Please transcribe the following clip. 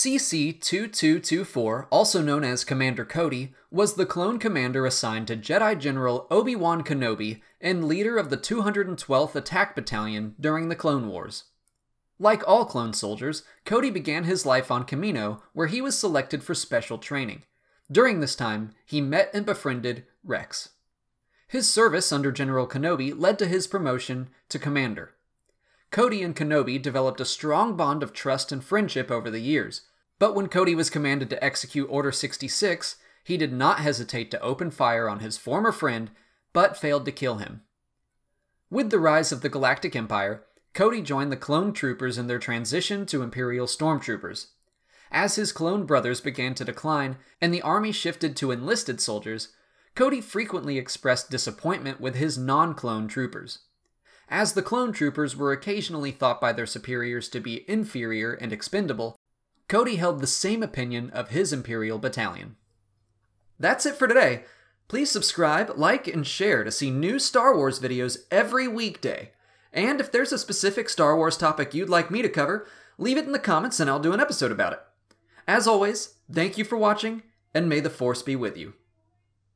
CC-2224, also known as Commander Cody, was the clone commander assigned to Jedi General Obi-Wan Kenobi and leader of the 212th Attack Battalion during the Clone Wars. Like all clone soldiers, Cody began his life on Kamino, where he was selected for special training. During this time, he met and befriended Rex. His service under General Kenobi led to his promotion to commander. Cody and Kenobi developed a strong bond of trust and friendship over the years, but when Cody was commanded to execute Order 66, he did not hesitate to open fire on his former friend, but failed to kill him. With the rise of the Galactic Empire, Cody joined the clone troopers in their transition to Imperial stormtroopers. As his clone brothers began to decline and the army shifted to enlisted soldiers, Cody frequently expressed disappointment with his non clone troopers. As the clone troopers were occasionally thought by their superiors to be inferior and expendable, Cody held the same opinion of his Imperial battalion. That's it for today. Please subscribe, like, and share to see new Star Wars videos every weekday. And if there's a specific Star Wars topic you'd like me to cover, leave it in the comments and I'll do an episode about it. As always, thank you for watching, and may the Force be with you.